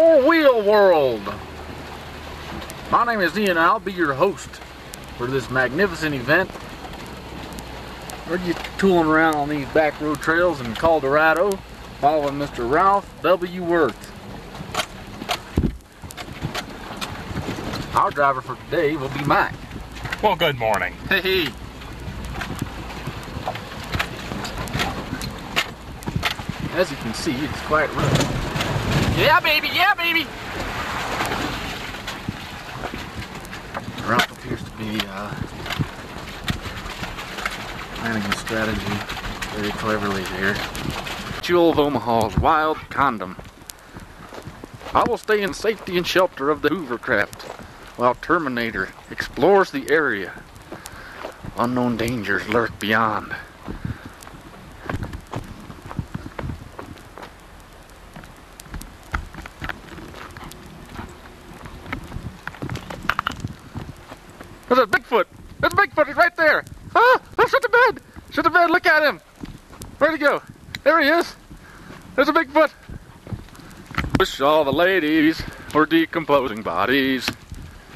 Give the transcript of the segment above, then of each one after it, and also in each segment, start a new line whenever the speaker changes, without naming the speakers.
Four Wheel World. My name is Ian and I'll be your host for this magnificent event. We're just tooling around on these back road trails in Colorado following Mr. Ralph W. Worth. Our driver for today will be Mike.
Well, good morning.
Hey. As you can see, it's quite rough. Yeah, baby. Yeah, baby. The Ralph appears to be uh, planning a strategy very cleverly here. Mutual of Omaha's Wild Kingdom. I will stay in safety and shelter of the Hoovercraft while Terminator explores the area. Unknown dangers lurk beyond. There's a Bigfoot! There's a Bigfoot! He's right there! Ah! Oh, shut the bed! Shut the bed! Look at him! Where'd he go? There he is! There's a Bigfoot! Wish all the ladies were decomposing bodies.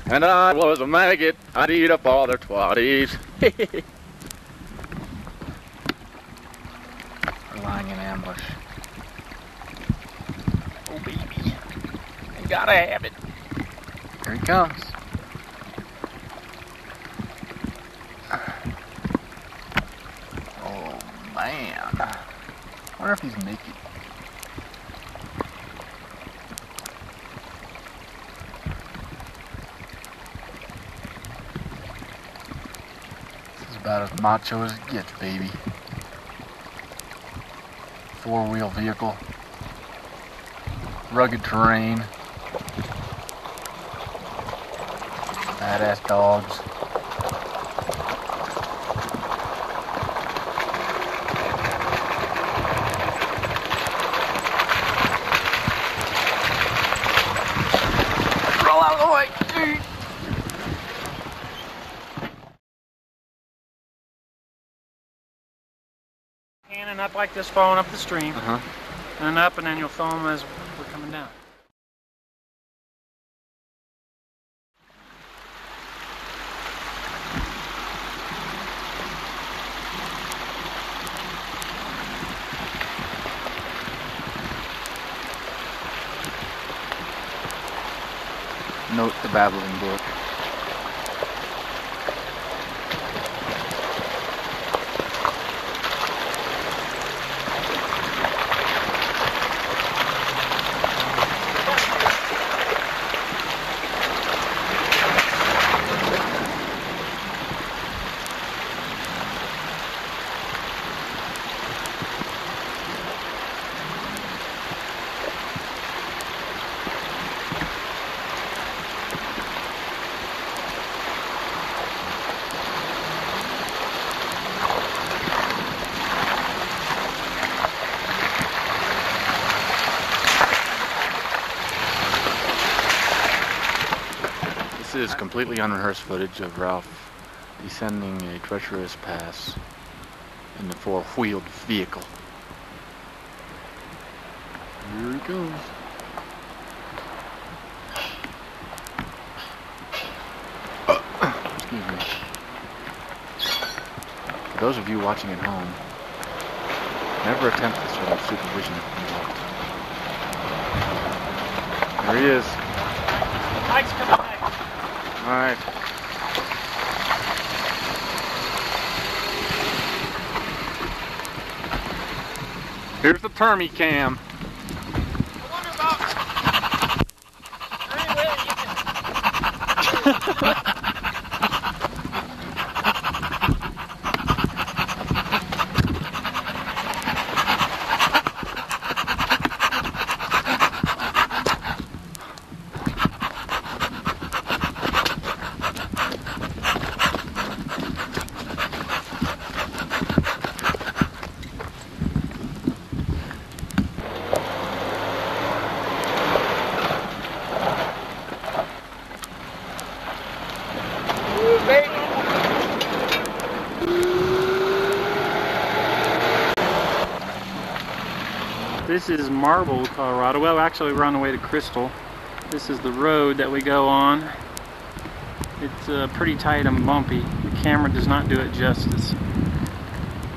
And I was a maggot, I'd eat up all their twatties. We're lying in ambush. Oh, baby. You gotta have it. Here he comes. Oh, man. I wonder if he's naked. This is about as macho as it gets, baby. Four wheel vehicle. Rugged terrain. Badass dogs. Way!
Panning up like this, falling up the stream,
Uh-huh.
and up, and then you'll film as we're coming down.
Note the babbling brook. Is completely unrehearsed footage of Ralph descending a treacherous pass in the four-wheeled vehicle. Here he goes. Excuse me. For those of you watching at home, never attempt this without supervision involved. There he is.
Mike's coming back.
All right. Here's the termy
This is Marble, Colorado. Well, actually, we're on the way to Crystal. This is the road that we go on. It's uh, pretty tight and bumpy. The camera does not do it justice.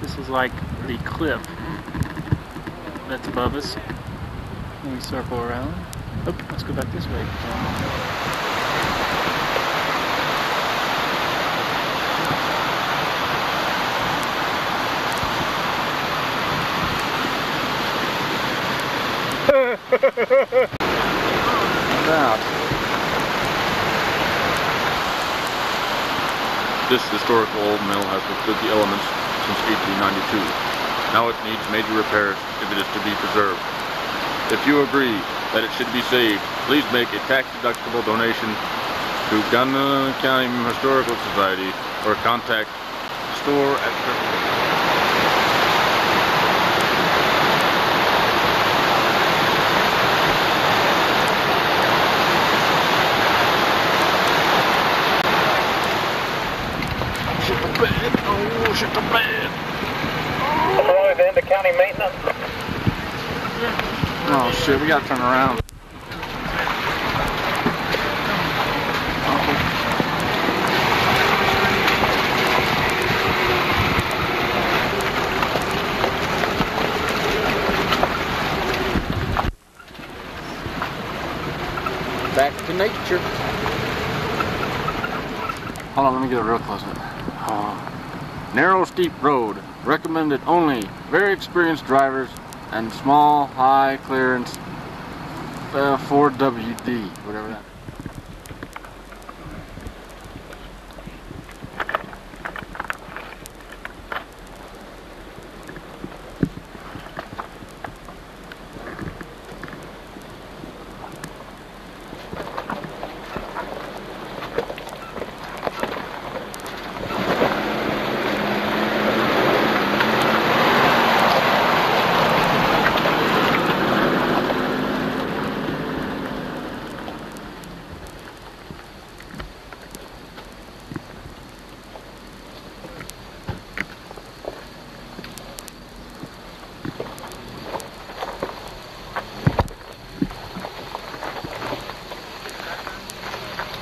This is like the cliff that's above us. Let me circle around. Oh, let's go back this way.
About.
This historical old mill has withstood the elements since 1892. Now it needs major repairs if it is to be preserved. If you agree that it should be saved, please make a tax-deductible donation to Gunnison County Historical Society or contact store at Shit the bed. Oh, shit the bed.
Hello, into county maintenance.
Oh shit, we gotta turn around. Back to nature. Hold on, let me get a real close up. Uh, narrow, steep road. Recommended only very experienced drivers and small, high clearance uh, 4WD, whatever that.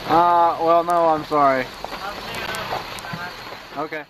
Uh, well, no, I'm sorry. Okay.